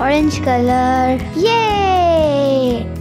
orange color. Yay!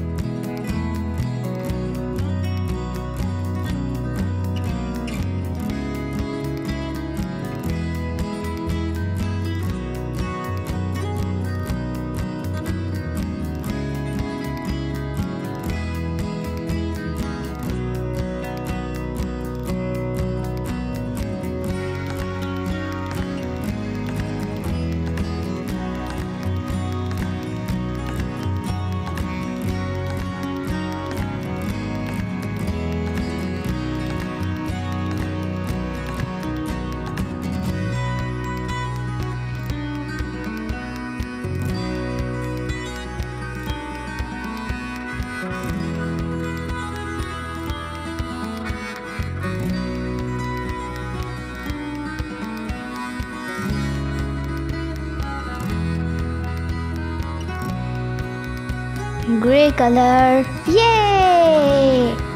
Gray color. Yay!